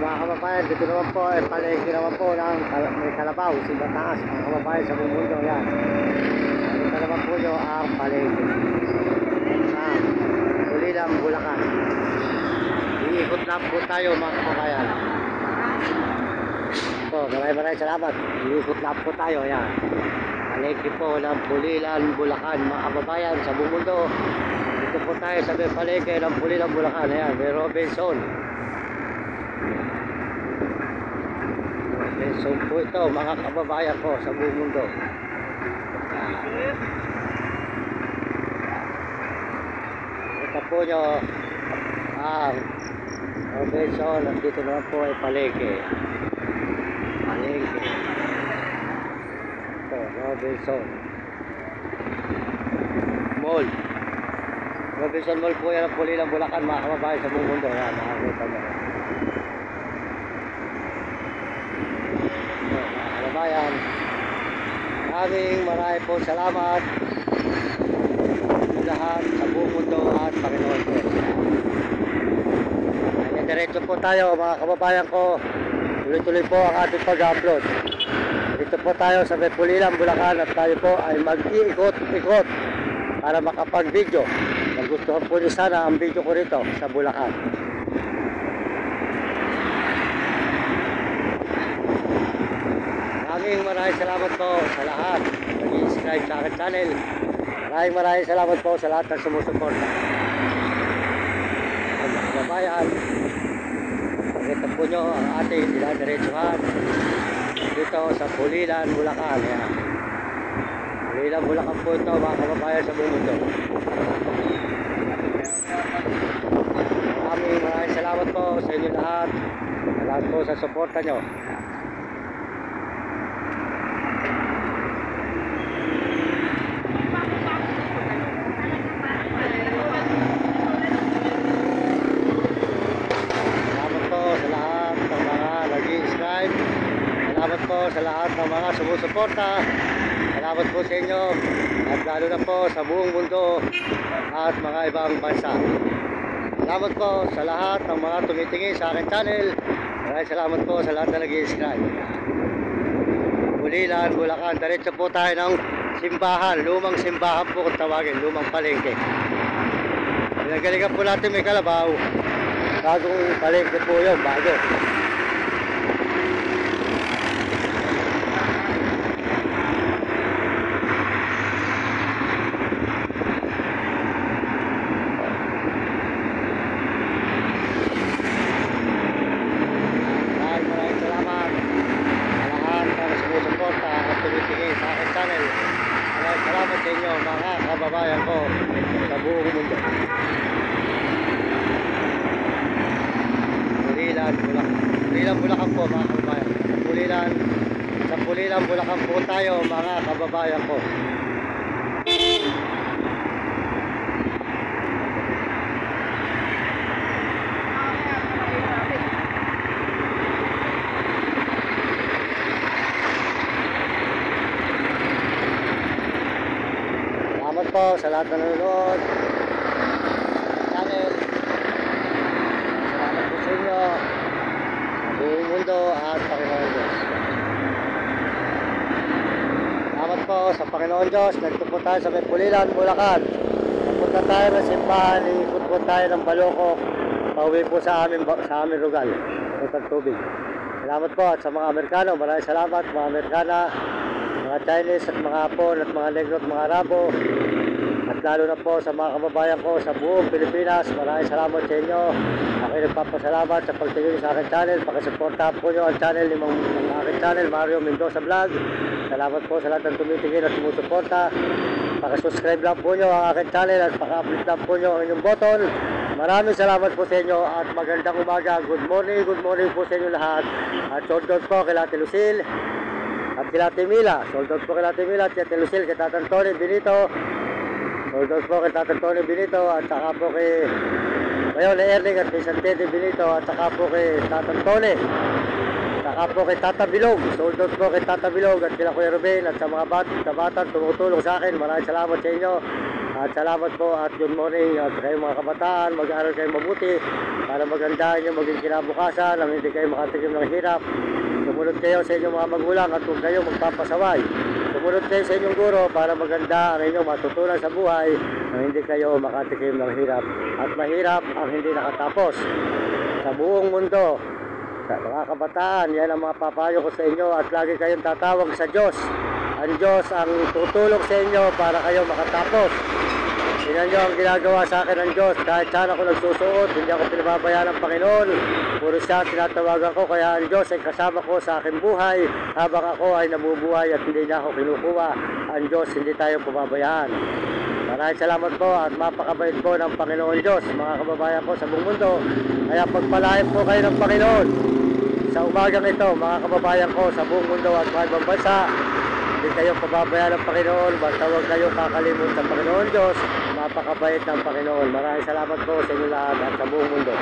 mga kababayan, dito naman po, eh, palengke naman po ng may kalabaw, si Bataas, mga kababayan sa buong mundo, yan. Dito naman po nyo ang palengke. Sa Ulilang, Bulacan. Iikot lang po tayo mga kababayan. So, maraming maraming salamat. Iikot lang po tayo, yan. Palengke po ng Pulilan, Bulacan, mga kababayan sa buong mundo. Dito po tayo sa may palengke ng Pulilan, Bulacan. Ayan, may Robinson. Robinson po ito, mga kababayan ko sa buong mundo. Ito po nyo ang Robinson. Nandito naman po ay palengke. Palengke. Ito, Robinson. Mall. Robinson Mall po yan ang Pulilan, Bulacan, mga kababayan sa buong mundo. Yan, nakakita nyo. So, mga kababayan, maraming maraming po salamat sa lahat sa buong mundo at Panginoon ko. Kaya diretso po tayo mga kababayan ko. Tuloy-tuloy po ang ating pag-upload. Dito po tayo sa Pulilan, Bulacan at tayo po ay mag-iikot-ikot para makapag-video. Nagustuhan po niyo sana ang video ko rito sa Bulacan. Maraming salamat po sa lahat nag-subscribe sa aking channel. Maraming maraming salamat po sa lahat ng sumusuporta. Mga kababayan, pakita po nyo ang ating dinadiretsuhan dito sa Pulilan, Bulacan. Ayan. Pulilan, Bulacan po ito mga kababayan sa buong mundo. Maraming maraming salamat po sa inyo lahat. Salamat po sa suporta nyo. Salamat po sa lahat ng mga nag-subscribe. Salamat po sa lahat ng mga sumusuporta. Salamat po sa inyo at lalo na po sa buong mundo at mga ibang bansa. Salamat po sa lahat ng mga tumitingin sa aking channel. Maraming salamat po sa lahat na nag-subscribe. Bulilan, Bulacan. Diretso po tayo ng simbahan. Lumang simbahan po kung tawagin. Lumang palengke. Pinagalingan po natin may kalabaw. Bagong palengke po yun, bago. Maraming maraming salamat sa lahat ng sumusuporta at tumitingin sa aking channel. Maraming salamat sa inyo mga kababayan ko sa buong mundo. Pulilan, Bulacan. Pulilan, Bulacan po mga kababayan. Sa Pulilan, Pulilan, Bulacan po tayo mga kababayan ko. Salamat po sa lahat na nanonood. Channel. Salamat po sa inyo. Sa buong mundo at Panginoon Diyos. Salamat po sa Panginoon Diyos. Nagto po tayo sa may Pulilan, Bulacan. Napunta tayo ng simbahan. Iikot po tayo ng Balokok. Pauwi po sa amin, sa amin rugal. Sa tubig. Salamat po at sa mga Amerikano. Maraming salamat mga Amerikana mga Chinese at mga Hapon at mga Negro at mga Arabo at lalo na po sa mga kababayan ko sa buong Pilipinas maraming salamat sa inyo ako ay nagpapasalamat sa pagtingin sa aking channel pakisuportahan po nyo ang channel ng aking channel Mario Mendoza Vlog salamat po sa lahat ng tumitingin at sumusuporta. Pakisubscribe lang po nyo ang aking channel at paka-upload lang po nyo ang inyong button. Maraming salamat po sa inyo at magandang umaga. Good morning good morning po sa inyo lahat. At short out po kay Lati Lucille. At kila Timila, sold out po kila Timila at kila Telusil, kay Tatan Tony Benito. Sold out po kay Tatan Tony Benito at saka po kay Mayon Erling at kay Santete Benito at saka po kay Tatan Tony. Saka po kay Tata Bilog. Sold out po kay Tata Bilog at kila Kuya Ruben at sa mga bat, sa bata tumutulong sa akin. Maraming salamat sa inyo. At salamat po at good morning at kayo mga kabataan, mag-aaral kayo mabuti para maganda yung maging kinabukasan nang hindi kayo makatikim ng hirap. Sumunod kayo sa inyong mga magulang at huwag kayo magpapasaway. Sumunod kayo sa inyong guro para maganda ang inyong matutunan sa buhay nang hindi kayo makatikim ng hirap. At mahirap ang hindi nakatapos. Sa buong mundo, mga kabataan, yan ang mga papayo ko sa inyo at lagi kayong tatawag sa Diyos. Ang Diyos ang tutulong sa inyo para kayo makatapos. Tingnan nyo ang ginagawa sa akin ng Diyos. Kahit saan ako nagsusuot, hindi ako pinababayaan ng Panginoon. Puro siya tinatawagan ko. Kaya ang Diyos ay kasama ko sa aking buhay habang ako ay nabubuhay at hindi niya ako kinukuha. Ang Diyos, hindi tayo pababayaan. Maraming salamat po at mapakabait po ng Panginoon Diyos, mga kababayan ko sa buong mundo. Kaya pagpalain po kayo ng Panginoon sa umagang ito, mga kababayan ko sa buong mundo at mga ibang bansa. Hindi kayo pababayaan ng Panginoon, basta huwag kayo kakalimut sa Panginoon Diyos, mapakabait ng Panginoon. Maraming salamat po sa inyo lahat at sa buong mundo.